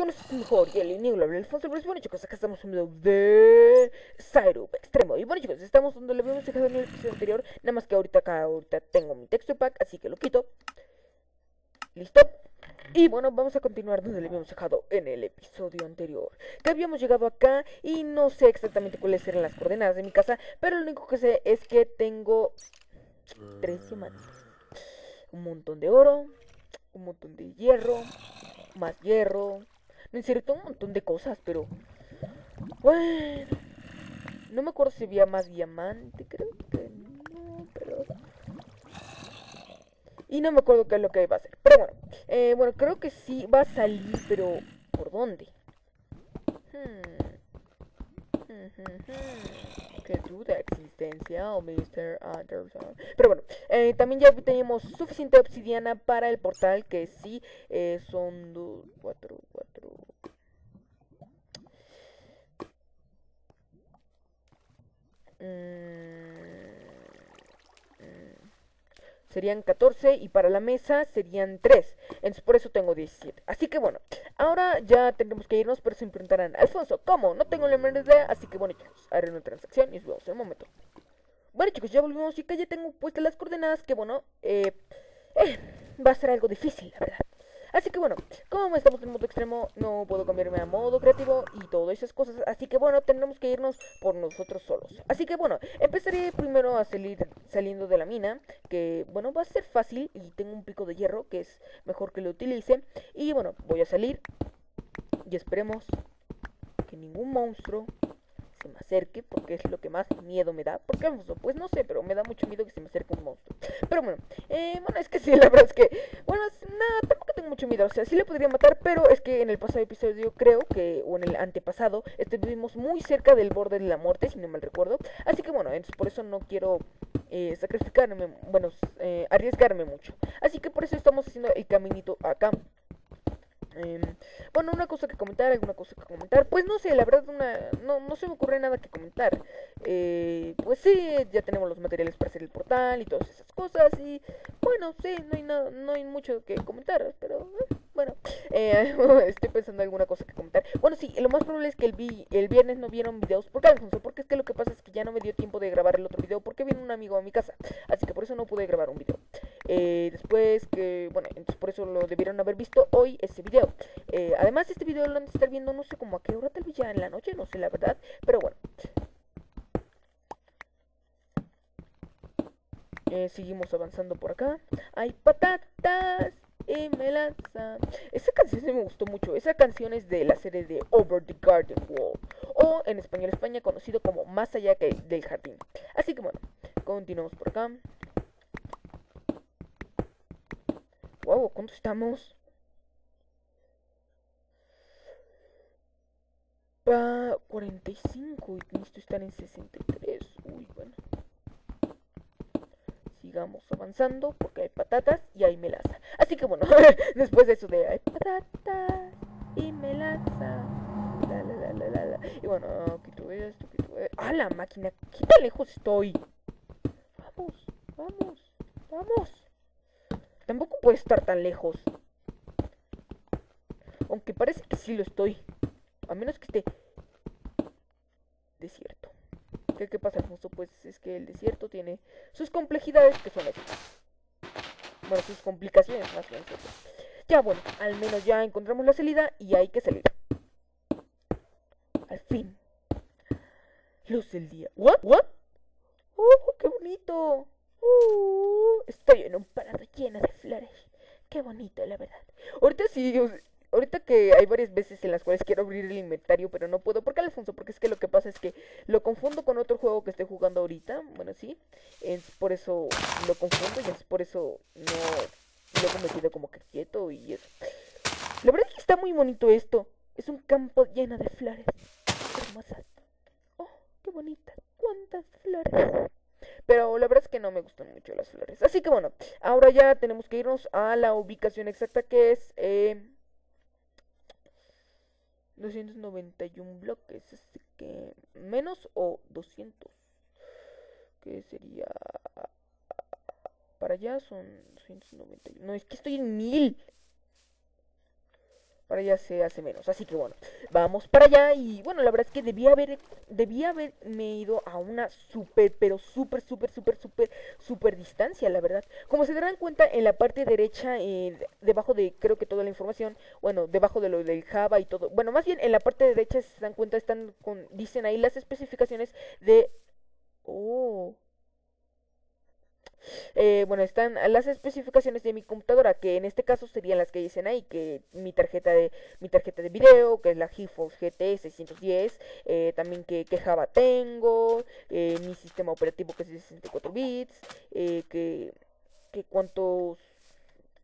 con nuestro mejor y el inigualable Alfonso Bruce. Bueno chicos, acá estamos en un de Cyrup Extremo. Y bueno chicos, estamos donde lo habíamos dejado en el episodio anterior. Nada más que ahorita acá, ahorita tengo mi texto pack, así que lo quito. Listo. Y bueno, vamos a continuar donde le habíamos dejado en el episodio anterior. Que habíamos llegado acá y no sé exactamente cuáles eran las coordenadas de mi casa, pero lo único que sé es que tengo tres semanas. Un montón de oro, un montón de hierro, más hierro. Serio, tengo un montón de cosas, pero... Bueno... No me acuerdo si había más diamante, creo que no, pero... Y no me acuerdo qué es lo que iba a hacer. Pero bueno, eh, bueno, creo que sí va a salir, pero ¿por dónde? Hmm. Qué duda existencia o Mr. Anderson. Pero bueno, eh, también ya tenemos suficiente obsidiana para el portal, que sí, eh, son 2, 4, 4... serían 14 y para la mesa serían 3. Entonces por eso tengo 17. Así que bueno, ahora ya tendremos que irnos, pero se me preguntarán, Alfonso, ¿cómo? No tengo la menor idea, así que bueno chicos, haré una transacción y nos vemos en un momento. Bueno chicos, ya volvimos y que ya tengo puestas las coordenadas, que bueno, eh, eh, va a ser algo difícil, la verdad. Así que bueno, como estamos en modo extremo, no puedo cambiarme a modo creativo y todas esas cosas. Así que bueno, tendremos que irnos por nosotros solos. Así que bueno, empezaré primero a salir saliendo de la mina, que bueno, va a ser fácil y tengo un pico de hierro que es mejor que lo utilice. Y bueno, voy a salir y esperemos que ningún monstruo se me acerque, porque es lo que más miedo me da. ¿Por qué, Pues no sé, pero me da mucho miedo que se me acerque un monstruo. Pero bueno, eh, bueno, es que sí, la verdad es que, bueno, nada, tampoco tengo mucho miedo. O sea, sí le podría matar, pero es que en el pasado episodio, creo que, o en el antepasado, estuvimos muy cerca del borde de la muerte, si no mal recuerdo. Así que bueno, entonces por eso no quiero eh, sacrificarme, bueno, eh, arriesgarme mucho. Así que por eso estamos haciendo el caminito acá. Em, bueno, una cosa que comentar, alguna cosa que comentar. Pues no sé, la verdad no, no se me ocurre nada que comentar. Eh, pues sí, ya tenemos los materiales para hacer el portal y todas esas cosas. Y bueno, sí, no hay, nada, no hay mucho que comentar, pero bueno. Eh, estoy pensando en alguna cosa que comentar. Bueno, sí, lo más probable es que el, vi, el viernes no vieron videos. ¿Por Alfonso? Porque es que lo que pasa es que ya no me dio tiempo de grabar el otro video porque vino un amigo a mi casa. Así que por eso no pude grabar un video. Después que, bueno, entonces por eso lo debieron haber visto hoy ese video. Eh, además, este video lo han de estar viendo, no sé cómo a qué hora, tal vez ya en la noche, no sé la verdad. Pero bueno. Eh, seguimos avanzando por acá. Hay patatas y melaza. Esa canción me gustó mucho. Esa canción es de la serie de Over the Garden Wall. O en español España conocido como Más allá que del jardín. Así que bueno, continuamos por acá. Wow, ¿cuánto estamos? Va 45 y necesito estar en 63. Uy, bueno. Sigamos avanzando porque hay patatas y hay melaza. Así que bueno, después de eso de hay patatas y melaza. La, la, la. Y bueno, quito esto, quito esto. ¡Ah, la máquina! ¿Qué tan lejos estoy? Vamos, vamos, vamos. Tampoco puede estar tan lejos. Aunque parece que sí lo estoy. A menos que esté desierto. ¿Qué, ¿Qué, pasa, Alfonso? Pues es que el desierto tiene sus complejidades que son esas. Bueno, sus complicaciones más bien. Ya, bueno, al menos ya encontramos la salida y hay que salir. Al fin. Luz del día. ¿What? ¿What? ¡Oh, qué bonito! Uh, estoy en un parado lleno de flores. Qué bonito, la verdad. Ahorita sí, ahorita que hay varias veces en las cuales quiero abrir el inventario, pero no puedo. ¿Por qué, Alfonso? Porque es que lo que pasa es que lo confundo con otro juego que estoy jugando ahorita. Bueno, sí. Es por eso lo confundo y es por eso no. Luego me quedo como que quieto y eso. La verdad es que está muy bonito esto. Es un campo lleno de flores. Hermosas. Oh, qué bonita. ¿Cuántas flores? Pero la verdad es que no me gustan mucho las flores. Así que bueno, ahora ya tenemos que irnos a la ubicación exacta que es... Eh, 291 bloques, así que menos o 200, que sería para allá son 291. No, es que estoy en 1000. Para allá se hace menos. Así que bueno, vamos para allá. Y bueno, la verdad es que debía haber, debía haberme ido a una súper, pero súper, súper, súper, súper, súper distancia, la verdad. Como se darán cuenta, en la parte derecha, eh, debajo de creo que toda la información, bueno, debajo de lo del Java y todo. Bueno, más bien en la parte derecha, se dan cuenta, están dicen ahí las especificaciones de... Oh, eh, bueno, están las especificaciones de mi computadora, que en este caso serían las que dicen ahí, que mi tarjeta de mi tarjeta de video, que es la GeForce GT 610, eh, también que, que, Java tengo, eh, mi sistema operativo que es de 64 bits, que, que cuántos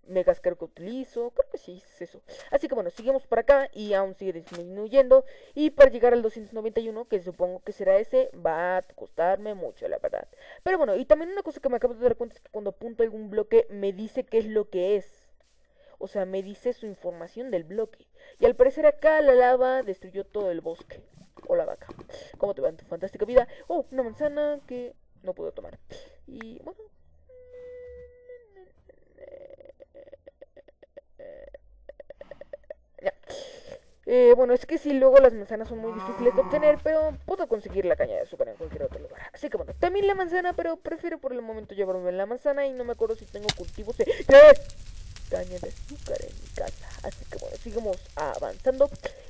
megas creo que utilizo, creo que sí es eso. Así que bueno, seguimos por acá y aún sigue disminuyendo. Y para llegar al 291, que supongo que será ese, va a costarme mucho, la verdad. Pero bueno, y también una cosa que me acabo de dar cuenta es que cuando apunto algún bloque me dice qué es lo que es. O sea, me dice su información del bloque. Y al parecer acá la lava destruyó todo el bosque. O la vaca. ¿Cómo te va en tu fantástica vida? Oh, una manzana que no puedo tomar. Y bueno, Eh, bueno, es que si luego las manzanas son muy difíciles de obtener, pero puedo conseguir la caña de azúcar en cualquier otro lugar. Así que bueno, también la manzana, pero prefiero por el momento llevarme la manzana y no me acuerdo si tengo cultivos de caña de azúcar en mi casa. Así que bueno, sigamos avanzando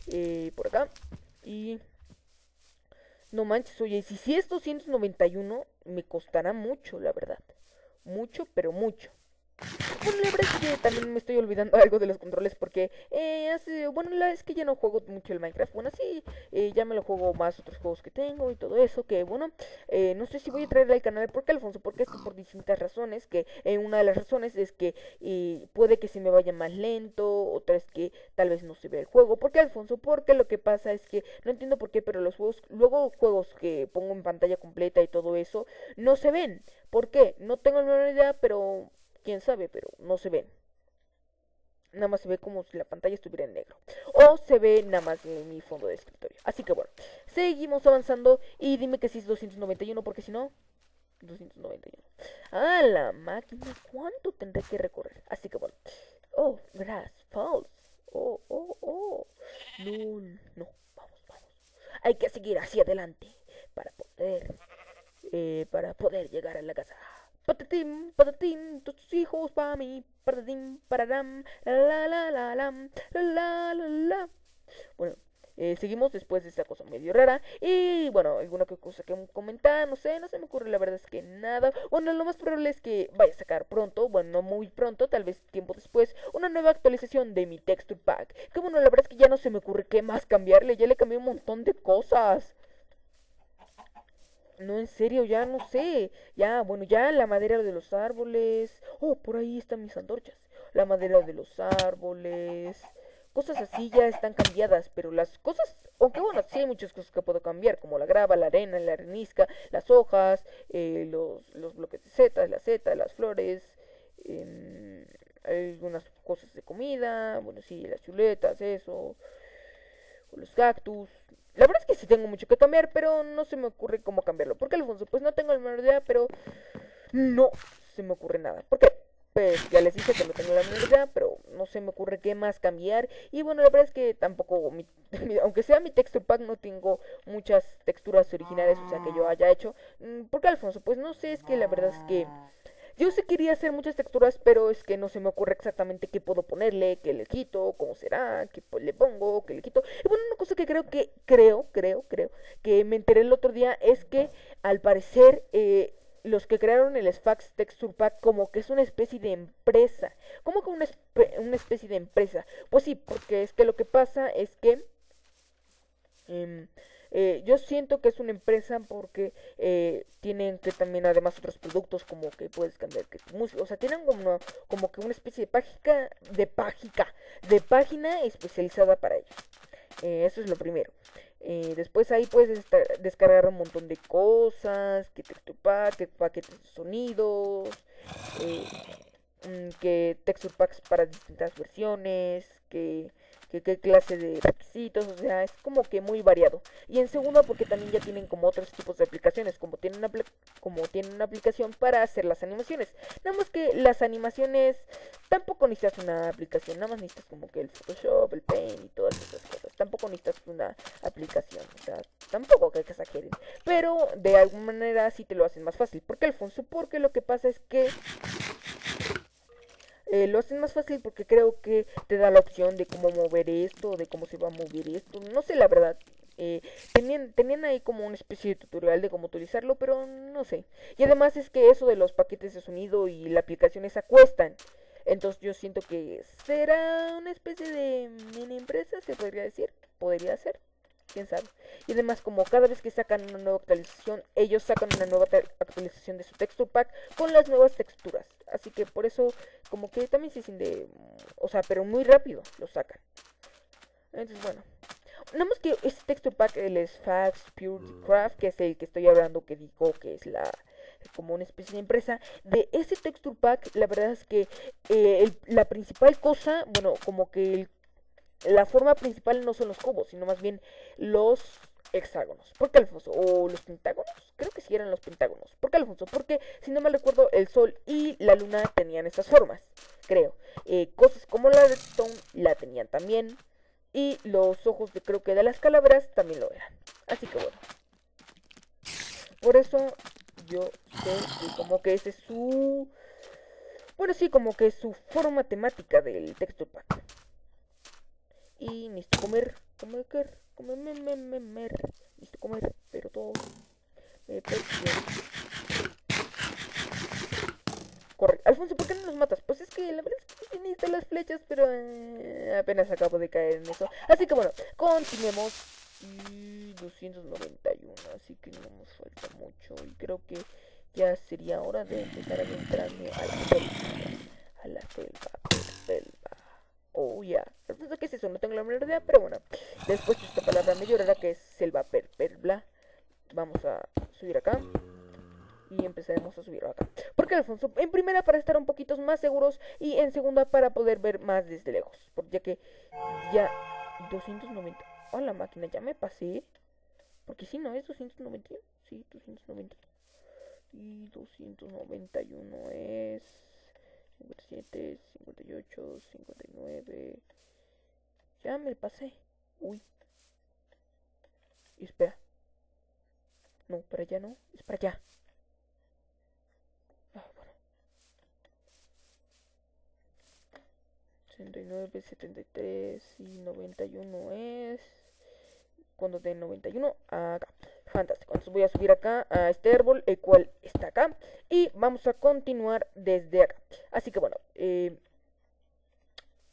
eh, por acá. Y... No manches, oye, si, si es 291, me costará mucho, la verdad. Mucho, pero mucho. La verdad es que también me estoy olvidando algo de los controles porque eh, hace, bueno, la es que ya no juego mucho el Minecraft. Bueno, sí, eh, ya me lo juego más otros juegos que tengo y todo eso. Que bueno, eh, no sé si voy a traerle al canal. ¿Por qué, Alfonso? Porque esto por distintas razones. Que eh, una de las razones es que puede que se me vaya más lento. Otra es que tal vez no se vea el juego. ¿Por qué, Alfonso? Porque lo que pasa es que no entiendo por qué, pero los juegos, luego juegos que pongo en pantalla completa y todo eso, no se ven. ¿Por qué? No tengo la menor idea, pero quién sabe, pero no se ven. Nada más se ve como si la pantalla estuviera en negro. O se ve nada más en mi fondo de escritorio. Así que bueno, seguimos avanzando. Y dime que si es 291, porque si no, 291. Ah, la máquina, ¿cuánto tendré que recorrer? Así que bueno. Oh, Grass Falls. Oh, oh, oh. No, no, vamos, vamos. Hay que seguir hacia adelante para poder, eh, para poder llegar a la casa. Patatín, patatín, tus hijos para mí. Patatín, pararam, la la la la la la la Bueno, eh, seguimos después de esta cosa medio rara. Y bueno, alguna cosa que comentar, no sé, no se me ocurre, la verdad es que nada. Bueno, lo más probable es que vaya a sacar pronto, bueno, no muy pronto, tal vez tiempo después, una nueva actualización de mi texture pack. Que bueno, la verdad es que ya no se me ocurre qué más cambiarle, ya le cambié un montón de cosas. No, en serio, ya no sé. Ya, bueno, ya la madera de los árboles. Oh, por ahí están mis antorchas. La madera de los árboles. Cosas así ya están cambiadas, pero las cosas, aunque bueno, sí hay muchas cosas que puedo cambiar, como la grava, la arena, la arenisca, las hojas, eh, los, los, bloques de setas, la seta, las flores, eh, algunas cosas de comida, bueno, sí, las chuletas, eso, los cactus, la verdad es que sí tengo mucho que cambiar, pero no se me ocurre cómo cambiarlo. ¿Por qué, Alfonso? Pues no tengo la menor idea, pero no se me ocurre nada. ¿Por qué? Pues ya les dije que no tengo la menor idea, pero no se me ocurre qué más cambiar. Y bueno, la verdad es que tampoco, aunque sea mi texture pack, no tengo muchas texturas originales, o sea, que yo haya hecho. Mm, ¿Por qué, Alfonso? Pues no sé, es que la verdad es que yo sí quería hacer muchas texturas, pero es que no se me ocurre exactamente qué puedo ponerle, qué le quito, cómo será, qué le pongo, qué le quito. Y bueno, una cosa que creo que, creo, creo, creo, que me enteré el otro día es que al parecer eh, los que crearon el Sfax Texture Pack como que es una especie de empresa. ¿Cómo que una, una especie de empresa? Pues sí, porque es que lo que pasa es que... Eh, eh, yo siento que es una empresa porque eh, tienen que también además otros productos como que puedes cambiar que tu música, o sea, tienen como, como que una especie de página, de página, de página especializada para ellos. Eh, eso es lo primero. después ahí puedes descargar un montón de cosas, que texture pack, que paquetes de sonidos, mm, que texture packs para distintas versiones, que que qué clase de requisitos, o sea, es como que muy variado. Y en segundo porque también ya tienen como otros tipos de aplicaciones, como tienen una, como tienen una aplicación para hacer las animaciones. Nada más que las animaciones tampoco necesitas una aplicación, nada más necesitas como que el Photoshop, el Paint y todas esas cosas. Tampoco necesitas una aplicación, o sea, tampoco que exageren. Pero de alguna manera sí te lo hacen más fácil. ¿Por qué, Alfonso? Porque lo que pasa es que eh, lo hacen más fácil porque creo que te da la opción de cómo mover esto, de cómo se va a mover esto. No sé la verdad. Eh, tenían, tenían ahí como una especie de tutorial de cómo utilizarlo, pero no sé. Y además es que eso de los paquetes de sonido y la aplicación esa cuestan. Entonces yo siento que será una especie de mini empresa, se podría decir. Podría ser quién sabe. Y además, como cada vez que sacan una nueva actualización, ellos sacan una nueva actualización de su texture pack con las nuevas texturas. Así que por eso, como que también se siente, o sea, pero muy rápido lo sacan. Entonces, bueno. Nada más que este texture pack, el Sfax Purity Craft, que es el que estoy hablando, que digo que es la como una especie de empresa. De ese texture pack, la verdad es que eh, la principal cosa, bueno, como que el la forma principal no son los cubos, sino más bien los hexágonos. ¿Por qué, Alfonso? ¿O los pentágonos? Creo que sí eran los pentágonos. ¿Por qué, Alfonso? Porque, si no me recuerdo, el sol y la luna tenían estas formas, creo. Eh, cosas como la de Stone la tenían también. Y los ojos de creo que de las calaveras también lo eran. Así que bueno. Por eso yo sé que como que ese es su... Bueno, sí, como que es su forma temática del texto pack. Y necesito comer, comer, comer, comer, me, me, comer, pero todo me Corre, Alfonso, ¿por qué no nos matas? Pues es que la verdad es que necesito las flechas, pero eh, apenas acabo de caer en eso. Así que bueno, continuemos. Y 291, así que no nos falta mucho. Y creo que ya sería hora de empezar a entrarme a la selva. A la selva, selva. Oh, ya. Yeah. ¿Qué es eso? No tengo la menor idea, pero bueno. Después de esta palabra me llorará que es selva per, bla. Vamos a subir acá. Y empezaremos a subir acá. Porque Alfonso, en primera para estar un poquito más seguros y en segunda para poder ver más desde lejos. Porque ya que ya 290. Oh, la máquina, ya me pasé. Porque si no es 291. Sí, 290. Y 291 es... 57, 58, 59. Ya me pasé. Uy. espera. No, para allá no. Es para allá. Ah, bueno. 69, 73 y 91 es... Cuando de 91 acá. Fantástico. Entonces voy a subir acá a este árbol, el cual está acá. Y vamos a continuar desde acá. Así que bueno, eh,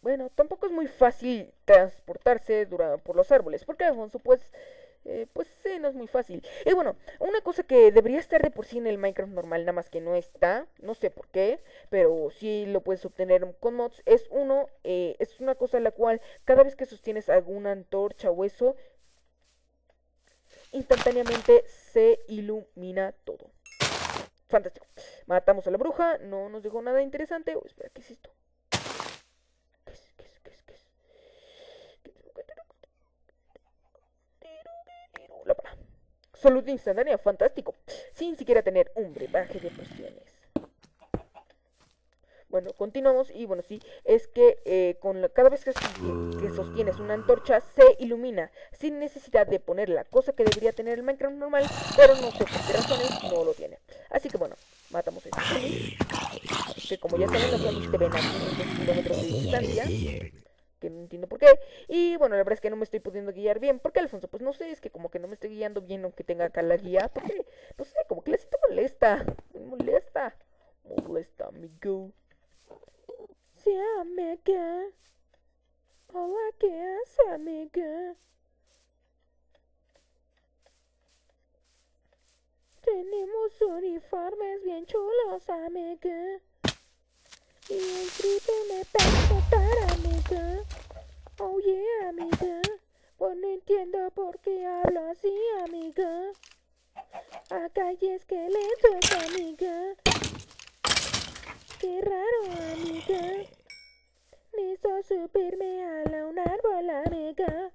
bueno, tampoco es muy fácil transportarse por los árboles. Porque Alfonso, pues, eh, pues no es muy fácil. Y bueno, una cosa que debería estar de por sí en el Minecraft normal, nada más que no está, no sé por qué, pero sí lo puedes obtener con mods, es uno, eh, es una cosa la cual cada vez que sostienes alguna antorcha o eso, instantáneamente se ilumina todo. Fantástico. Matamos a la bruja, no nos dejó nada interesante. Oh, espera, ¿qué es esto? ¿Qué es? ¿Qué es? ¿Qué es? ¿Qué es? La Salud instantánea, fantástico. Sin siquiera tener un brebaje de pociones. Bueno, continuamos y bueno, sí, es que eh, con cada vez que, sostienes una antorcha se ilumina sin necesidad de ponerla, cosa que debería tener el Minecraft normal, pero no sé por qué razones no lo tiene. Así que bueno, matamos a este que como ya saben, los te ven a 500 kilómetros de distancia, que no entiendo por qué. Y bueno, la verdad es que no me estoy pudiendo guiar bien. ¿Por qué, Alfonso? Pues no sé, es que como que no me estoy guiando bien aunque tenga acá la guía, porque, no sé, como que la siento molesta, molesta, molesta, amigo. Sí, amiga. Hola, ¿qué hace, amiga? Tenemos uniformes bien chulos, amiga. Y el triple me para amiga. Oh yeah, amiga. Pues no entiendo por qué hablo así, amiga. Acá hay esqueletos, amiga. Qué raro, amiga. necesito subirme a la un árbol, amiga.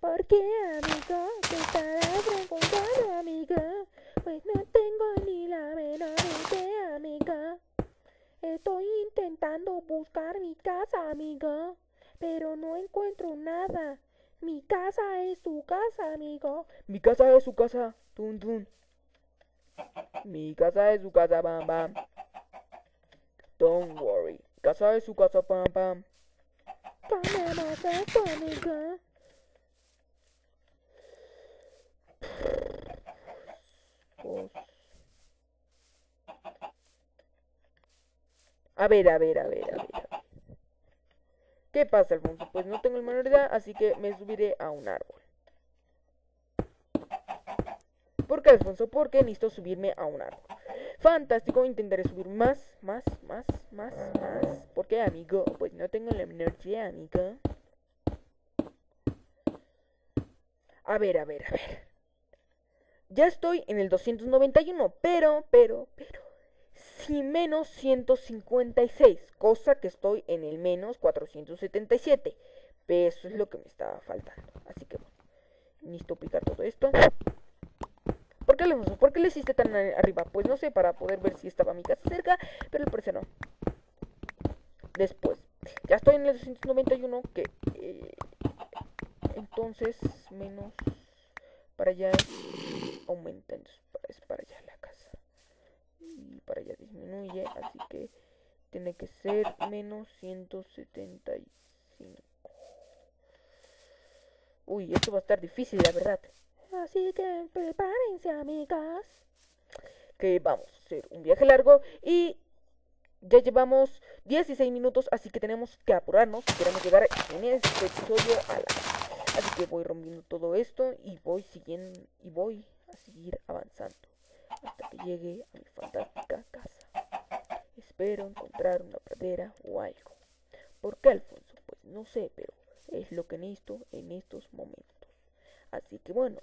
¿Por qué, amigo? Te estarás preguntando, amiga. Pues no tengo ni la menor idea, amiga. Estoy intentando buscar mi casa, amiga. Pero no encuentro nada. Mi casa es su casa, amigo. Mi casa. Tun, tun. Mi casa es su casa, bam. Don't worry. Casa es su casa, pam, pam. A ver, a ver, a ver. a ver. ¿Qué pasa, Alfonso? Pues no tengo el menor idea, así que me subiré a un árbol. ¿Por qué, Alfonso? Porque necesito subirme a un árbol. Fantástico, intentaré subir más, más, más, más, más. ¿Por qué, amigo? Pues no tengo la idea, amigo. A ver, a ver, a ver. Ya estoy en el 291, pero, pero, pero si menos 156, cosa que estoy en el menos 477. Eso es lo que me estaba faltando. Así que bueno, necesito picar todo esto. ¿Por qué, le, ¿Por qué le hiciste tan arriba? Pues no sé, para poder ver si estaba mi casa cerca, pero al parecer no. Después, ya estoy en el 291, que... Eh, entonces, menos... Para allá aumenta, es para allá la casa y para allá disminuye, así que tiene que ser menos 175. Uy, esto va a estar difícil, la verdad. Así que prepárense, amigas. Que vamos a hacer un viaje largo y ya llevamos 16 minutos, así que tenemos que apurarnos si queremos llegar en este episodio a la... Así que voy rompiendo todo esto y voy siguiendo y voy a seguir avanzando hasta que llegue a mi fantástica casa. Espero encontrar una pradera o algo. ¿Por qué, Alfonso? Pues no sé, pero es lo que necesito en estos momentos. Así que bueno,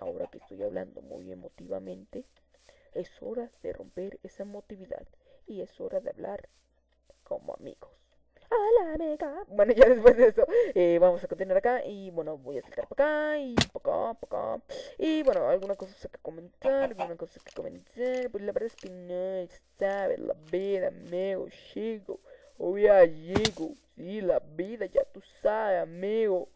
ahora que estoy hablando muy emotivamente, es hora de romper esa emotividad y es hora de hablar como amigos. Hola, amiga. Bueno, ya después de eso, eh, vamos a continuar acá. Y bueno, voy a saltar para acá y para acá, para. Y bueno, alguna cosa que comentar, alguna cosa que comentar. Pues la verdad es que no sabe la vida, amigo, chico. Ya llego. Sí, la vida, ya tú sabes, amigo.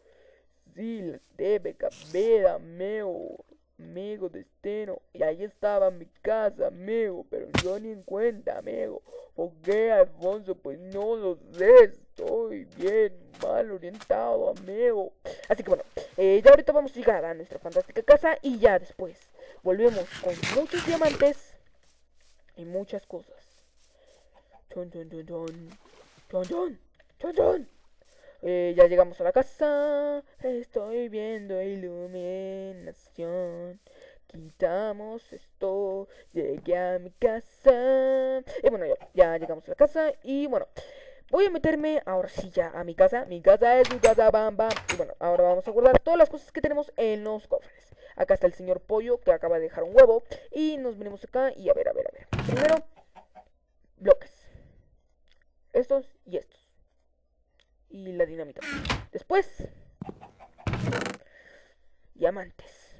La debe caber, amigo. Amigo, destino. Y ahí estaba mi casa, amigo. Pero yo ni en cuenta, amigo. ¿Por qué, Alfonso? Pues no lo sé. Estoy bien mal orientado, amigo. Así que bueno, eh, ya ahorita vamos a llegar a nuestra fantástica casa. Y ya después volvemos con muchos diamantes y muchas cosas. Chon, chon, chon, chon. Chon, chon, chon, chon. Eh, ya llegamos a la casa. Estoy viendo iluminación. Quitamos esto. Llegué a mi casa. Y bueno, ya, llegamos a la casa. Y bueno, voy a meterme ahora sí ya a mi casa. Mi casa es mi casa, bam, bam. Y bueno, ahora vamos a guardar todas las cosas que tenemos en los cofres. Acá está el señor pollo que acaba de dejar un huevo. Y nos venimos acá y a ver, a ver, a ver. Primero, bloques. Estos y estos y la dinamita. Después, diamantes.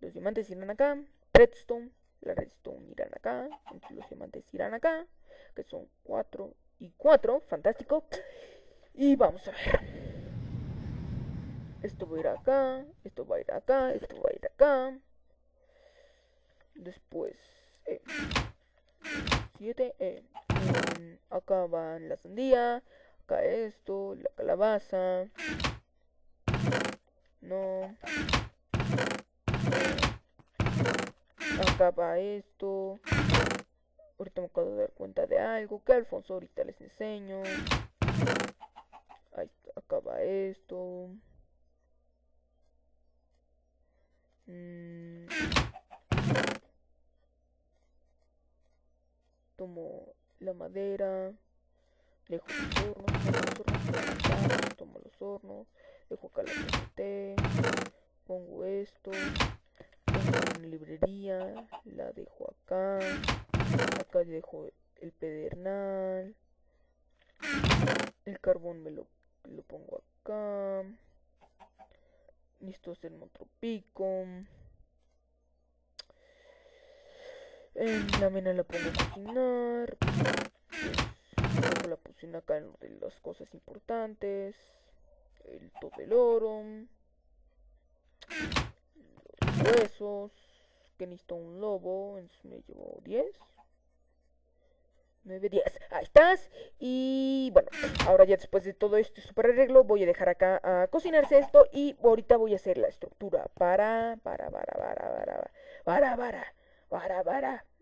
Los diamantes irán acá. Redstone, la redstone irán acá. los diamantes irán acá. Que son 4 y 4. Fantástico. Y vamos a ver. Esto va a ir acá. Esto va a ir acá. Esto va a ir acá. Después. Eh, 7. Eh, acá van la sandía, acá esto, la calabaza. No. Acá va esto. Ahorita me acabo de dar cuenta de algo que Alfonso ahorita les enseño. Ahí acá va esto. Mm. Tomo la madera, dejo los hornos, tomo los hornos, dejo acá la té, pongo esto, pongo una librería, la dejo acá, acá dejo el pedernal, El carbón me lo, lo pongo acá. Listo hacer otro pico. Eh, en lámina la pongo a cocinar. La cocina acá en las cosas importantes. El top del oro. Los huesos. Que necesito un lobo. Me llevo 10. 9, 10. Ahí estás. Y bueno, ahora ya después de todo este super arreglo, voy a dejar acá a cocinarse esto. Y ahorita voy a hacer la estructura. Para, para, para, para, para, para, para. para. Bora, bora!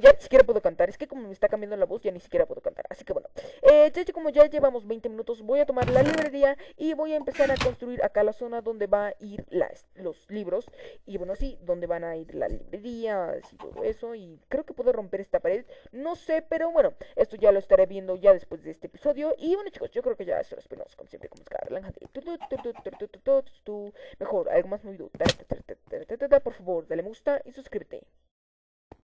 Ya ni siquiera puedo cantar. Es que como me está cambiando la voz, ya ni siquiera puedo cantar. Así que bueno. Eh, como ya llevamos 20 minutos, voy a tomar la librería y voy a empezar a construir acá la zona donde va a ir las, los libros. Y bueno, sí, donde van a ir la librería y todo eso. Y creo que puedo romper esta pared. No sé, pero bueno, esto ya lo estaré viendo ya después de este episodio. Y bueno, chicos, yo creo que ya eso lo esperamos como siempre, como Mejor, algo más movido por favor, dale me gusta y suscríbete.